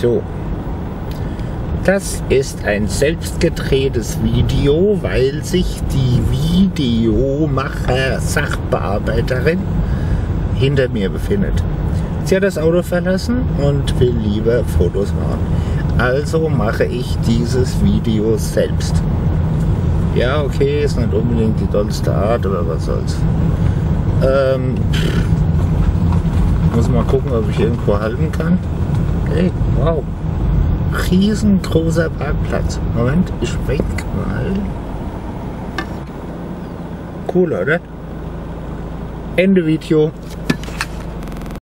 So. Das ist ein selbstgedrehtes Video, weil sich die Videomacher Sachbearbeiterin hinter mir befindet. Sie hat das Auto verlassen und will lieber Fotos machen. Also mache ich dieses Video selbst. Ja, okay, ist nicht unbedingt die tollste Art, aber was soll's. Ähm, muss mal gucken, ob ich irgendwo halten kann. Okay, wow. Riesengroßer Parkplatz. Moment, ich weg mal. Cool, oder? Ende Video.